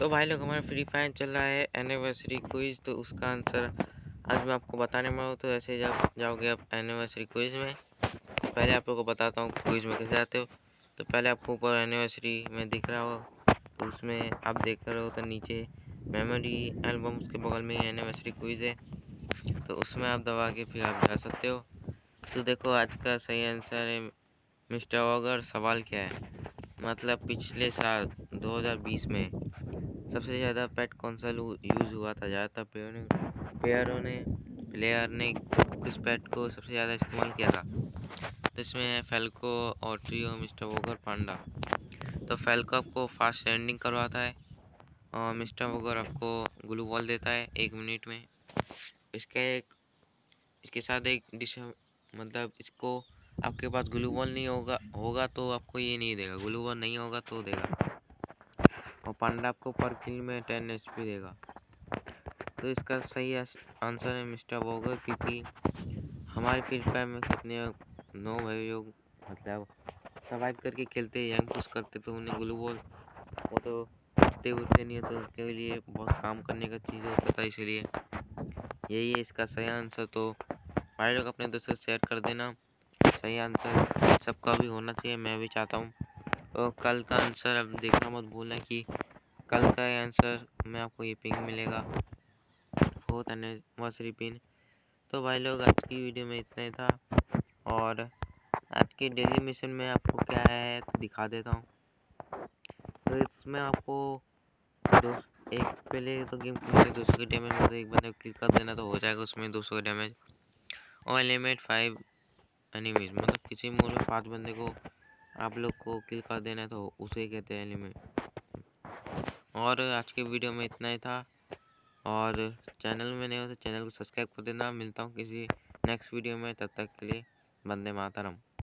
तो भाई लोग, हमारा फ्री फायर चल रहा है एनिवर्सरी क्विज तो उसका आंसर आज मैं आपको बताने वाला हूँ। तो ऐसे जब जाओगे आप एनिवर्सरी क्विज में। तो पहले आप लोगों को बताता हूँ क्विज में कैसे जाते हो। तो पहले आपको ऊपर एनिवर्सरी में दिख रहा हो तो उसमें आप देख रहे हो तो नीचे मेमोरी एल्बम उसके बगल में एनिवर्सरी क्विज है। तो उसमें आप दबा के फिर आप जा सकते हो। तो देखो, आज का सही आंसर है मिस्टर ऑगर सवाल क्या है? मतलब पिछले साल 2020 में सबसे ज़्यादा पेट कौन सा यूज़ हुआ था ज़्यादातर प्लेयर ने प्लेयरों ने प्लेयर ने किस पेट को सबसे ज़्यादा इस्तेमाल किया था। तो इसमें है फेल्को और ट्रियो मिस्टर वोगर पांडा तो फेल्को आपको फास्ट लैंडिंग करवाता है और मिस्टर वोगर आपको ग्लू बॉल देता है एक मिनट में। इसके एक इसके साथ एक डिश मतलब इसको आपके पास ग्लू बॉल नहीं होगा होगा तो आपको ये नहीं देगा ग्लू बॉल नहीं होगा तो देगा। और पांडा आपको पर किल में टेन एच देगा। तो इसका सही आंसर है मिस्टर वोगर, क्योंकि हमारे फ्री फायर में कितने नौ भाई लोग मतलब सर्वाइव करके खेलते यंग पुश करते तो उन्हें ग्लू बॉल। वो तो उठते उठते नहीं तो उनके लिए बहुत काम करने का चीज़ होता था इसलिए। यही है इसका सही आंसर तो भाई लोग अपने दोस्तों शेयर कर देना। सही आंसर सबका भी होना चाहिए, मैं भी चाहता हूँ। तो कल का आंसर अब देखना मत भूलना कि कल का आंसर में आपको ये पिन मिलेगा। बहुत एनिवर्सरी पिन तो भाई लोग, आज की वीडियो में इतना ही था। और आज के डेली मिशन में आपको क्या है तो दिखा देता हूँ। तो इसमें आपको दो एक पहले तो गेम खेलने दो सौ के डैमेज में तो एक बंदे को क्लिक कर देना तो हो जाएगा उसमें दो सौ का डैमेज और लिमिट फाइव एनिमीज मतलब किसी मोड में पाँच बंदे को आप लोग को किल कर देना तो उसे कहते हैं एनिमेट और आज के वीडियो में इतना ही था। और चैनल में नहीं हो तो चैनल को सब्सक्राइब कर देना। मिलता हूँ किसी नेक्स्ट वीडियो में। तब तक के लिए बंदे मातरम।